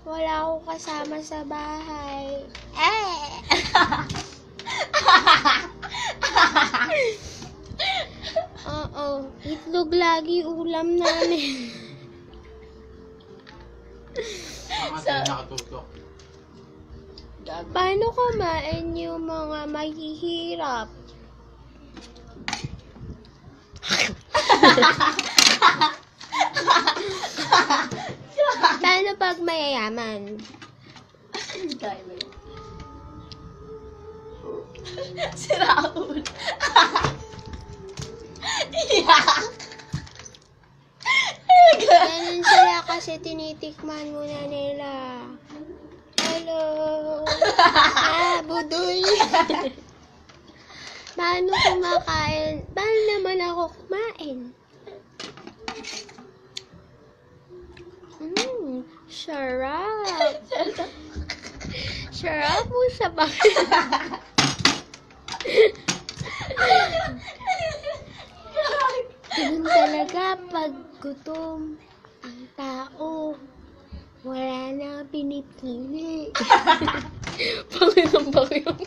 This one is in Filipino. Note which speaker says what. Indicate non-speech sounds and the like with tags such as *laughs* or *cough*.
Speaker 1: Wala akong kasama sa bahay. Eh! *laughs* Oo. Itlog lagi ulam namin.
Speaker 2: Sa-
Speaker 3: nakatutok.
Speaker 1: Paano kumain yung mga mahihirap? *laughs* mayayaman?
Speaker 2: Si Raul. Iyak.
Speaker 1: Ganun sila kasi tinitikman muna nila. Hello! Ah, budoy! Paano kumakain? Paano naman ako kumain? Mmm, sarap! Sarap *laughs* po sa *laughs* bakit. Ganun talaga pag gutom ang tao. Wala na pinipili. *laughs* Panginoon ba yun?